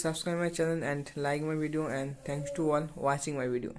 subscribe my channel and like my video and thanks to all watching my video.